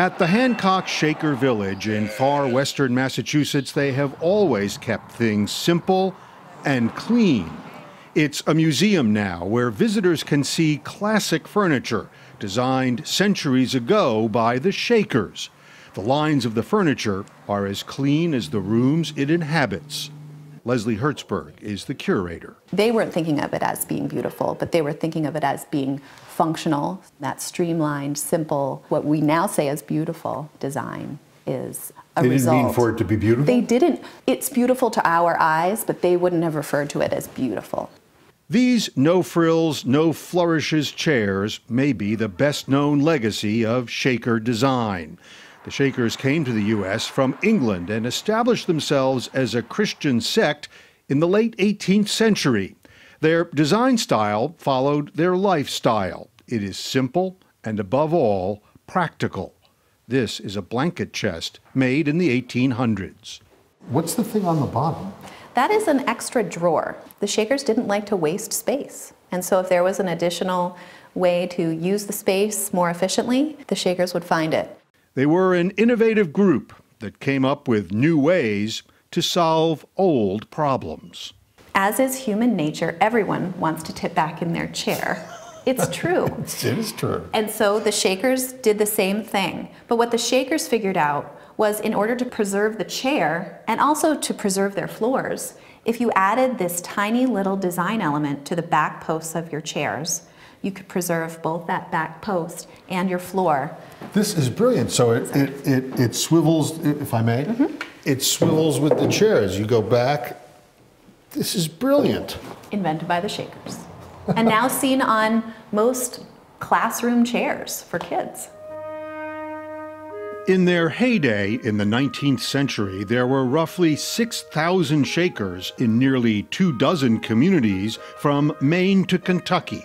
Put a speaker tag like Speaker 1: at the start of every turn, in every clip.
Speaker 1: At the Hancock Shaker Village in far western Massachusetts, they have always kept things simple and clean. It's a museum now where visitors can see classic furniture designed centuries ago by the Shakers. The lines of the furniture are as clean as the rooms it inhabits. Lesley Herzberg is the curator.
Speaker 2: They weren't thinking of it as being beautiful, but they were thinking of it as being functional, that streamlined, simple, what we now say as beautiful design is a
Speaker 3: they didn't
Speaker 2: result.
Speaker 3: mean for it to be beautiful?
Speaker 2: They didn't. It's beautiful to our eyes, but they wouldn't have referred to it as beautiful.
Speaker 1: These no frills, no flourishes chairs may be the best known legacy of Shaker design. The Shakers came to the U.S. from England and established themselves as a Christian sect in the late 18th century. Their design style followed their lifestyle. It is simple and, above all, practical. This is a blanket chest made in the 1800s.
Speaker 3: What's the thing on the bottom?
Speaker 2: That is an extra drawer. The Shakers didn't like to waste space. And so if there was an additional way to use the space more efficiently, the Shakers would find it.
Speaker 1: They were an innovative group that came up with new ways to solve old problems.
Speaker 2: As is human nature, everyone wants to tip back in their chair. It's true.
Speaker 3: it is true.
Speaker 2: And so the Shakers did the same thing. But what the Shakers figured out was in order to preserve the chair and also to preserve their floors, if you added this tiny little design element to the back posts of your chairs, you could preserve both that back post and your floor.
Speaker 3: This is brilliant. So it, it, it, it swivels, if I may,
Speaker 2: Mm-hmm.
Speaker 3: it swivels with the chairs. You go back. This is brilliant.
Speaker 2: Invented by the Shakers. and now seen on most classroom chairs for kids.
Speaker 1: In their heyday in the 19th century, there were roughly 6,000 Shakers in nearly two dozen communities from Maine to Kentucky.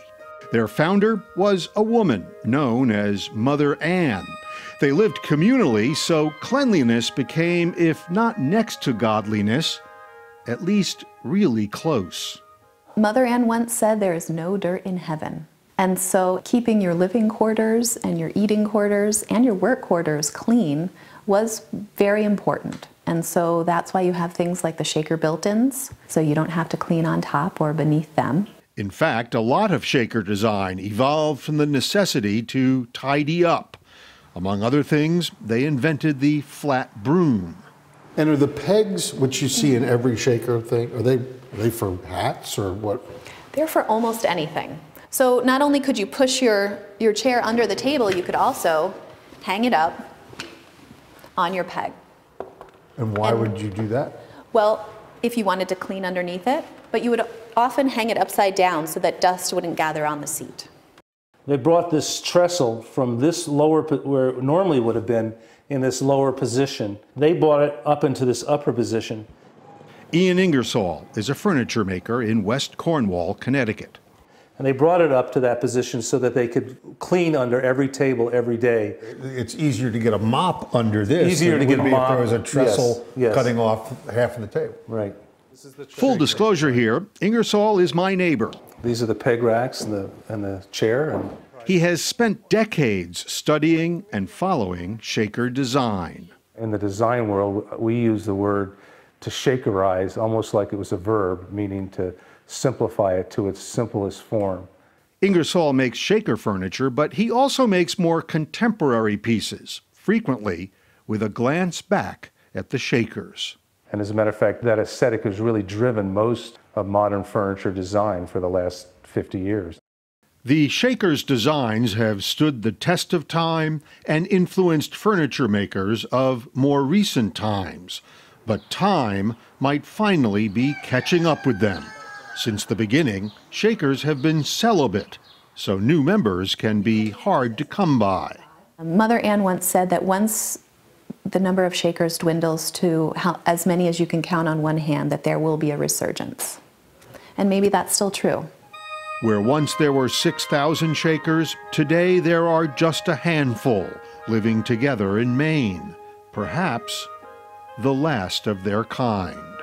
Speaker 1: Their founder was a woman known as Mother Ann. They lived communally, so cleanliness became, if not next to godliness, at least really close.
Speaker 2: Mother Ann once said there is no dirt in heaven. And so keeping your living quarters and your eating quarters and your work quarters clean was very important. And so that's why you have things like the shaker built-ins, so you don't have to clean on top or beneath them.
Speaker 1: In fact, a lot of shaker design evolved from the necessity to tidy up. Among other things, they invented the flat broom.
Speaker 3: And are the pegs, which you see in every shaker thing, are they, are they for hats or what?
Speaker 2: They're for almost anything. So not only could you push your, your chair under the table, you could also hang it up on your peg.
Speaker 3: And why
Speaker 2: And-
Speaker 3: would you do that?
Speaker 2: Well, if you wanted to clean underneath it, but you would often hang it upside down so that dust wouldn't gather on the seat.
Speaker 4: They brought this trestle from this lower, where it normally would have been, in this lower position. They brought it up into this upper position.
Speaker 1: Ian Ingersoll is a furniture maker in West Cornwall, Connecticut.
Speaker 4: And they brought it up to that position so that they could clean under every table every day.
Speaker 3: It's easier to get a mop under this.
Speaker 4: Easier
Speaker 3: than
Speaker 4: to get a
Speaker 3: be
Speaker 4: mop.
Speaker 3: If there was a
Speaker 4: Yes,
Speaker 3: trestle
Speaker 4: yes.
Speaker 3: cutting off half of the table.
Speaker 4: Right.
Speaker 1: Full disclosure here Ingersoll is my neighbor.
Speaker 4: These are the peg racks and the, and the chair. And
Speaker 1: He has spent decades studying and following Shaker design.
Speaker 4: in the design world, we use the word to shakerize almost like it was a verb, meaning to simplify it to its simplest form.
Speaker 1: Ingersoll makes Shaker furniture, but he also makes more contemporary pieces, frequently with a glance back at the Shakers.
Speaker 4: And as a matter of fact, that aesthetic has really driven most of modern furniture design for the last 50 years.
Speaker 1: The Shakers' designs have stood the test of time and influenced furniture makers of more recent times. But time might finally be catching up with them. Since the beginning, Shakers have been celibate, so new members can be hard to come by.
Speaker 2: Mother Ann once said that once the number of shakers dwindles to how, as many as you can count on one hand, that there will be a resurgence. And maybe that's still true.
Speaker 1: Where once there were 6,000 Shakers, today there are just a handful living together in Maine. Perhaps the last of their kind.